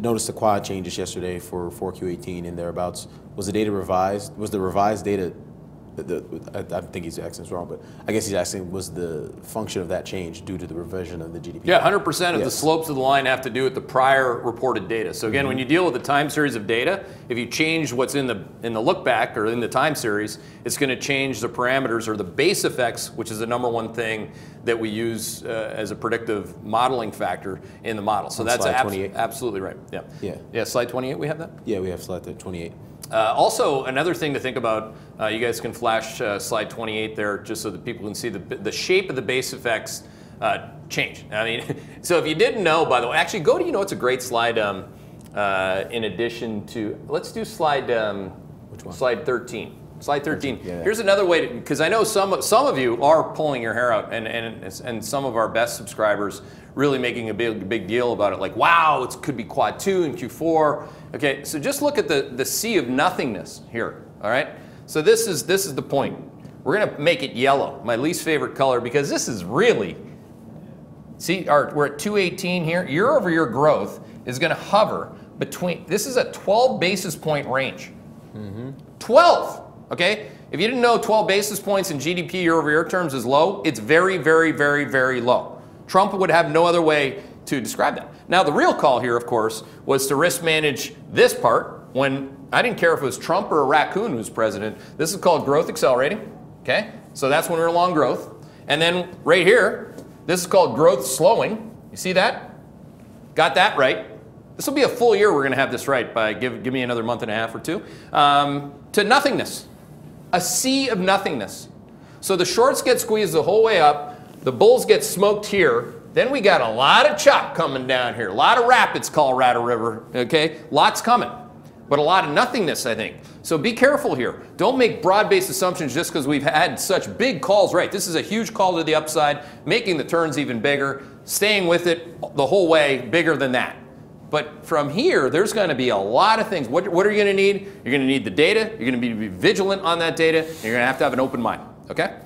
noticed the quad changes yesterday for 4Q18 and thereabouts. Was the data revised? Was the revised data the, I, I think he's asking this wrong, but I guess he's asking was the function of that change due to the revision of the GDP? Yeah, 100% of yes. the slopes of the line have to do with the prior reported data. So again, mm-hmm. when you deal with a time series of data, if you change what's in the in the look back or in the time series, it's going to change the parameters or the base effects, which is the number one thing that we use uh, as a predictive modeling factor in the model. So On that's abs- absolutely right. Yeah. Yeah. Yeah. Slide 28. We have that. Yeah, we have slide 28. Uh, also, another thing to think about, uh, you guys can flash uh, slide 28 there just so that people can see the, the shape of the base effects uh, change. I mean, so if you didn't know, by the way, actually go to, you know, it's a great slide um, uh, in addition to, let's do slide, um, Which one? slide 13. Slide 13. Yeah. Here's another way, to, because I know some, some of you are pulling your hair out, and, and, and some of our best subscribers really making a big, big deal about it. Like, wow, it could be quad two and Q4. Okay, so just look at the, the sea of nothingness here, all right? So this is, this is the point. We're gonna make it yellow, my least favorite color, because this is really, see, our, we're at 218 here. Year over year growth is gonna hover between, this is a 12 basis point range. Mm -hmm. 12, okay? If you didn't know 12 basis points in GDP year over year terms is low, it's very, very, very, very low. Trump would have no other way to describe that. Now, the real call here, of course, was to risk manage this part when I didn't care if it was Trump or a raccoon who was president. This is called growth accelerating. Okay? So that's when we are long growth. And then right here, this is called growth slowing. You see that? Got that right. This will be a full year we're going to have this right by give, give me another month and a half or two. Um, to nothingness. A sea of nothingness. So the shorts get squeezed the whole way up. The bulls get smoked here. Then we got a lot of chop coming down here. A lot of rapids, Colorado River. Okay? Lots coming. But a lot of nothingness, I think. So be careful here. Don't make broad-based assumptions just because we've had such big calls right. This is a huge call to the upside, making the turns even bigger, staying with it the whole way, bigger than that. But from here, there's going to be a lot of things. What, what are you going to need? You're going to need the data. You're going to be vigilant on that data. And you're going to have to have an open mind. Okay?